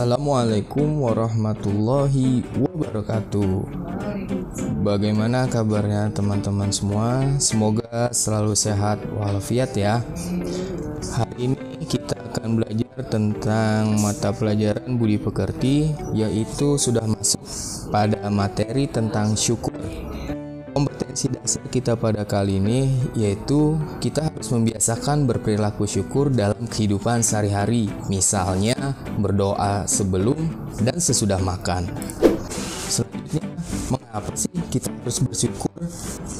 Assalamualaikum warahmatullahi wabarakatuh. Bagaimana kabarnya teman-teman semua? Semoga selalu sehat walafiat ya. Hari ini kita akan belajar tentang mata pelajaran budi pekerti yaitu sudah masuk pada materi tentang syukur. Kompetensi dasar kita pada kali ini yaitu kita harus membiasakan berperilaku syukur dalam kehidupan sehari-hari. Misalnya berdoa sebelum dan sesudah makan. Selanjutnya, mengapa sih kita harus bersyukur?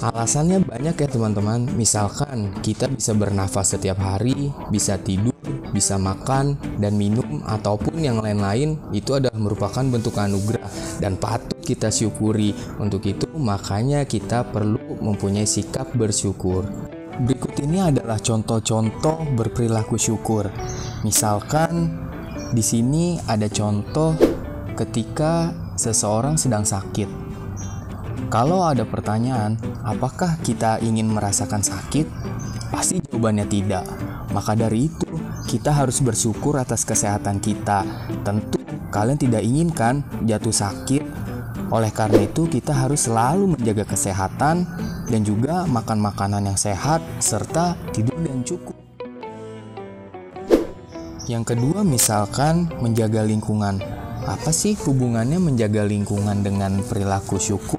Alasannya banyak ya teman-teman. Misalkan kita bisa bernafas setiap hari, bisa tidur, bisa makan dan minum ataupun yang lain-lain itu adalah merupakan bentuk anugerah dan patut kita syukuri. Untuk itu, makanya kita perlu mempunyai sikap bersyukur. Berikut ini adalah contoh-contoh berperilaku syukur. Misalkan di sini ada contoh ketika seseorang sedang sakit. Kalau ada pertanyaan, apakah kita ingin merasakan sakit? Pasti jawabannya tidak. Maka dari itu, kita harus bersyukur atas kesehatan kita. Tentu kalian tidak inginkan jatuh sakit oleh karena itu, kita harus selalu menjaga kesehatan dan juga makan makanan yang sehat serta tidur yang cukup. Yang kedua, misalkan menjaga lingkungan. Apa sih hubungannya menjaga lingkungan dengan perilaku syukur?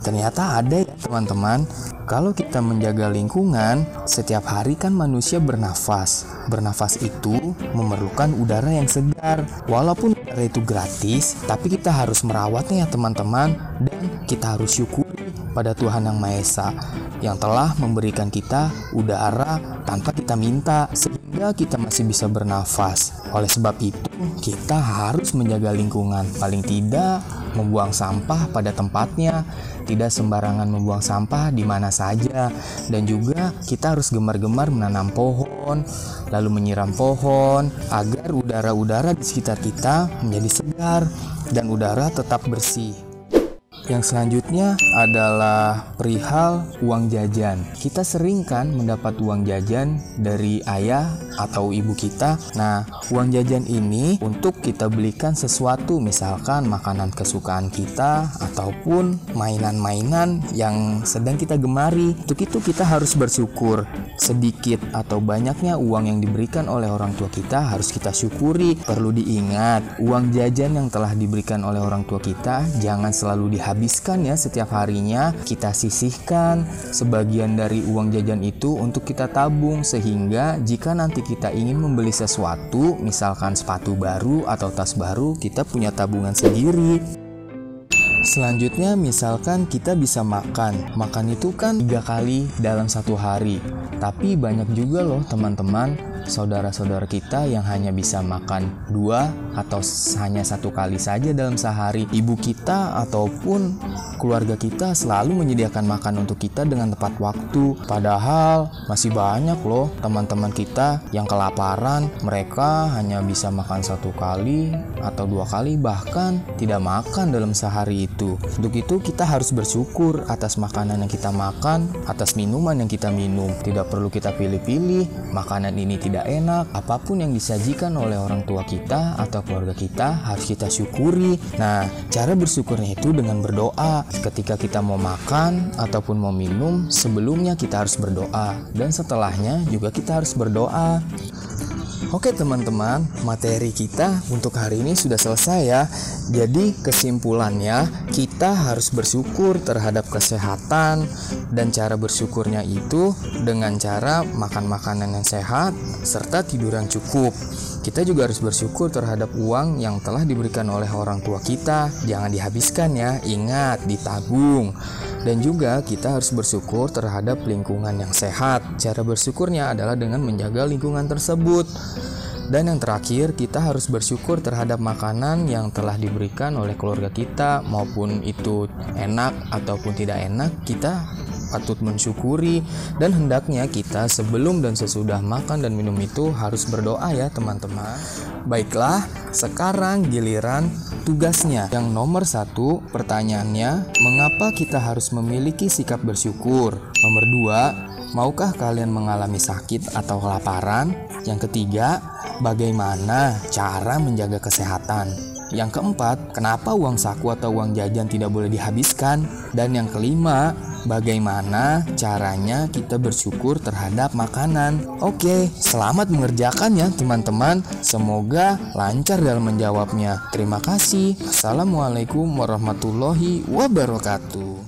Ternyata ada ya, teman-teman. Kalau kita menjaga lingkungan, setiap hari kan manusia bernafas. Bernafas itu memerlukan udara yang segar. Walaupun udara itu gratis, tapi kita harus merawatnya ya teman-teman dan kita harus syukuri pada Tuhan Yang Maha Esa yang telah memberikan kita udara tanpa kita minta sehingga kita masih bisa bernafas. Oleh sebab itu, kita harus menjaga lingkungan. Paling tidak membuang sampah pada tempatnya, tidak sembarangan membuang sampah di mana saja, dan juga kita harus gemar-gemar menanam pohon, lalu menyiram pohon agar udara-udara di sekitar kita menjadi segar dan udara tetap bersih. Yang selanjutnya adalah perihal uang jajan. Kita sering kan mendapat uang jajan dari ayah atau ibu kita. Nah, uang jajan ini untuk kita belikan sesuatu, misalkan makanan kesukaan kita ataupun mainan-mainan yang sedang kita gemari. Untuk itu kita harus bersyukur. Sedikit atau banyaknya uang yang diberikan oleh orang tua kita harus kita syukuri. Perlu diingat, uang jajan yang telah diberikan oleh orang tua kita jangan selalu dihabiskan habiskan ya setiap harinya kita sisihkan sebagian dari uang jajan itu untuk kita tabung sehingga jika nanti kita ingin membeli sesuatu misalkan sepatu baru atau tas baru kita punya tabungan sendiri Selanjutnya misalkan kita bisa makan Makan itu kan tiga kali dalam satu hari Tapi banyak juga loh teman-teman saudara-saudara kita yang hanya bisa makan dua atau hanya satu kali saja dalam sehari. Ibu kita ataupun keluarga kita selalu menyediakan makan untuk kita dengan tepat waktu. Padahal masih banyak loh teman-teman kita yang kelaparan. Mereka hanya bisa makan satu kali atau dua kali bahkan tidak makan dalam sehari itu. Untuk itu kita harus bersyukur atas makanan yang kita makan, atas minuman yang kita minum. Tidak perlu kita pilih-pilih, makanan ini tidak enak, apa pun yang disajikan oleh orang tua kita atau keluarga kita harus kita syukuri. Nah, cara bersyukurnya itu dengan berdoa. Ketika kita mau makan ataupun mau minum, sebelumnya kita harus berdoa dan setelahnya juga kita harus berdoa. Oke teman-teman, materi kita untuk hari ini sudah selesai ya. Jadi kesimpulannya kita harus bersyukur terhadap kesehatan dan cara bersyukurnya itu dengan cara makan makanan yang sehat serta tidur yang cukup. Kita juga harus bersyukur terhadap uang yang telah diberikan oleh orang tua kita. Jangan dihabiskan ya, ingat ditabung. Dan juga kita harus bersyukur terhadap lingkungan yang sehat. Cara bersyukurnya adalah dengan menjaga lingkungan tersebut. Dan yang terakhir, kita harus bersyukur terhadap makanan yang telah diberikan oleh keluarga kita, maupun itu enak ataupun tidak enak, kita patut mensyukuri dan hendaknya kita sebelum dan sesudah makan dan minum itu harus berdoa ya teman-teman. Baiklah, sekarang giliran tugasnya. Yang nomor satu, pertanyaannya, mengapa kita harus memiliki sikap bersyukur? Nomor dua, maukah kalian mengalami sakit atau kelaparan? Yang ketiga, bagaimana cara menjaga kesehatan. Yang keempat, kenapa uang saku atau uang jajan tidak boleh dihabiskan? Dan yang kelima, bagaimana caranya kita bersyukur terhadap makanan. Oke, selamat mengerjakan ya teman-teman. Semoga lancar dalam menjawabnya. Terima kasih. Assalamualaikum warahmatullahi wabarakatuh.